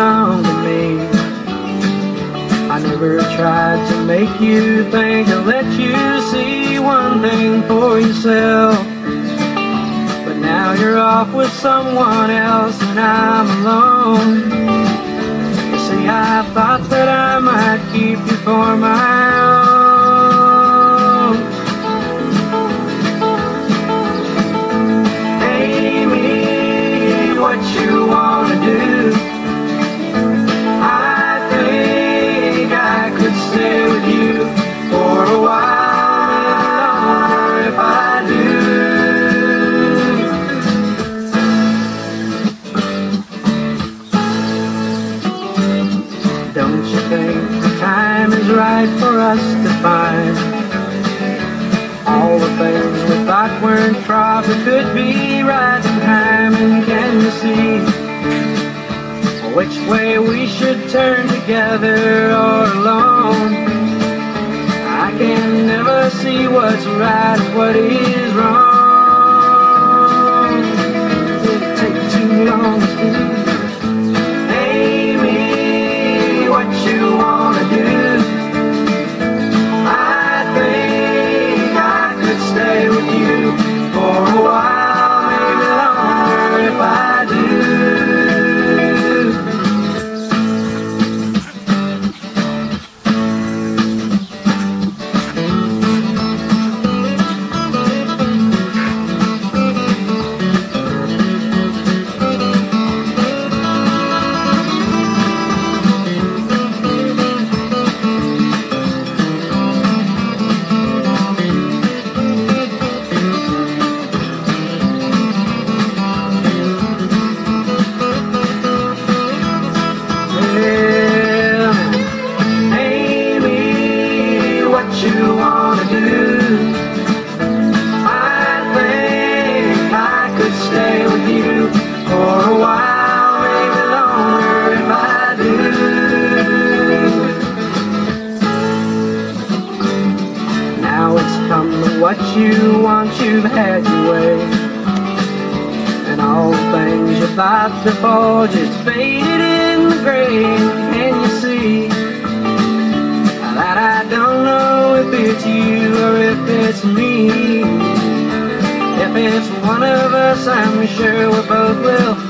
belong to me. I never tried to make you think or let you see one thing for yourself. But now you're off with someone else and I'm alone. See, I thought that I might keep you for my own. Right for us to find all the things we thought weren't probably could be right in time? And can you see which way we should turn together or alone? I can never see what's right what is wrong. What you want, you've had your way. And all things you thought before just faded in the grave. Can you see that I don't know if it's you or if it's me? If it's one of us, I'm sure we both will